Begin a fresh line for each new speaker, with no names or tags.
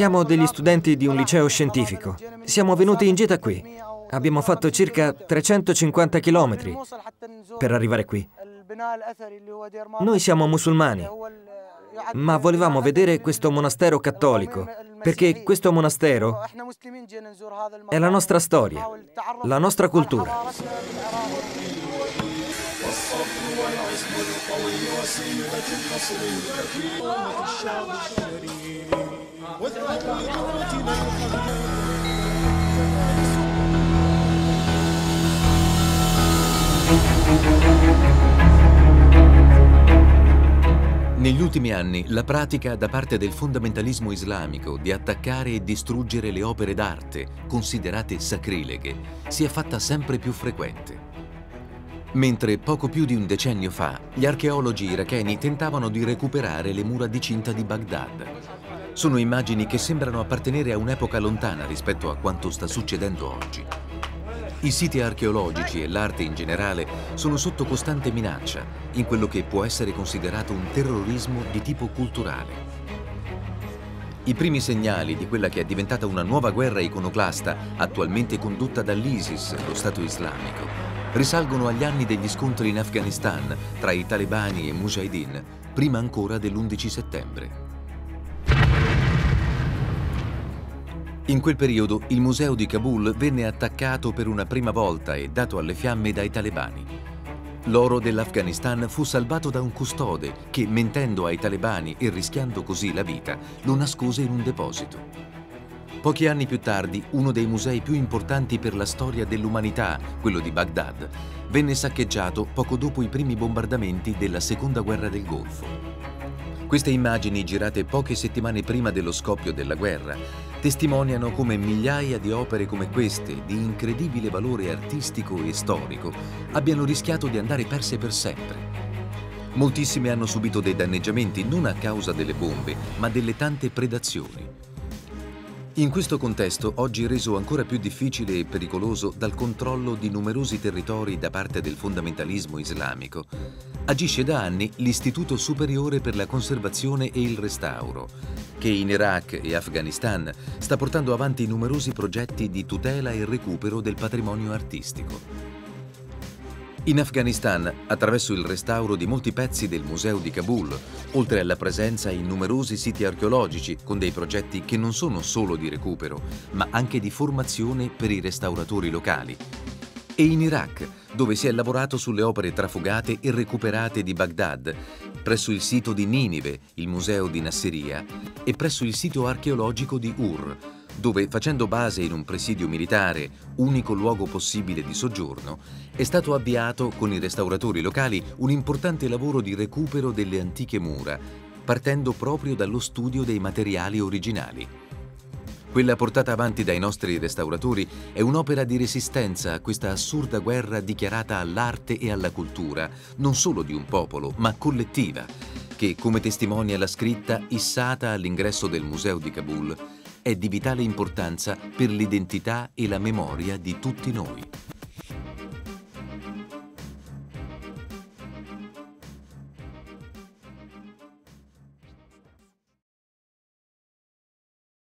Siamo degli studenti di un liceo scientifico. Siamo venuti in gita qui. Abbiamo fatto circa 350 chilometri per arrivare qui. Noi siamo musulmani, ma volevamo vedere questo monastero cattolico, perché questo monastero è la nostra storia, la nostra cultura.
Negli ultimi anni la pratica da parte del fondamentalismo islamico di attaccare e distruggere le opere d'arte considerate sacrileghe si è fatta sempre più frequente. Mentre poco più di un decennio fa gli archeologi iracheni tentavano di recuperare le mura di cinta di Baghdad. Sono immagini che sembrano appartenere a un'epoca lontana rispetto a quanto sta succedendo oggi. I siti archeologici e l'arte in generale sono sotto costante minaccia in quello che può essere considerato un terrorismo di tipo culturale. I primi segnali di quella che è diventata una nuova guerra iconoclasta attualmente condotta dall'ISIS, lo Stato islamico, risalgono agli anni degli scontri in Afghanistan tra i talebani e mujahideen, prima ancora dell'11 settembre. In quel periodo il museo di Kabul venne attaccato per una prima volta e dato alle fiamme dai talebani. L'oro dell'Afghanistan fu salvato da un custode che, mentendo ai talebani e rischiando così la vita, lo nascose in un deposito. Pochi anni più tardi, uno dei musei più importanti per la storia dell'umanità, quello di Baghdad, venne saccheggiato poco dopo i primi bombardamenti della Seconda Guerra del Golfo. Queste immagini, girate poche settimane prima dello scoppio della guerra, testimoniano come migliaia di opere come queste, di incredibile valore artistico e storico, abbiano rischiato di andare perse per sempre. Moltissime hanno subito dei danneggiamenti non a causa delle bombe, ma delle tante predazioni. In questo contesto, oggi reso ancora più difficile e pericoloso dal controllo di numerosi territori da parte del fondamentalismo islamico, agisce da anni l'Istituto Superiore per la Conservazione e il Restauro, che in Iraq e Afghanistan sta portando avanti numerosi progetti di tutela e recupero del patrimonio artistico. In Afghanistan, attraverso il restauro di molti pezzi del Museo di Kabul, oltre alla presenza in numerosi siti archeologici con dei progetti che non sono solo di recupero, ma anche di formazione per i restauratori locali. E in Iraq, dove si è lavorato sulle opere trafugate e recuperate di Baghdad, presso il sito di Ninive, il Museo di Nasseria, e presso il sito archeologico di Ur, dove, facendo base in un presidio militare, unico luogo possibile di soggiorno, è stato avviato con i restauratori locali un importante lavoro di recupero delle antiche mura, partendo proprio dallo studio dei materiali originali. Quella portata avanti dai nostri restauratori è un'opera di resistenza a questa assurda guerra dichiarata all'arte e alla cultura, non solo di un popolo, ma collettiva, che, come testimonia la scritta issata all'ingresso del Museo di Kabul, è di vitale importanza per l'identità e la memoria di tutti noi.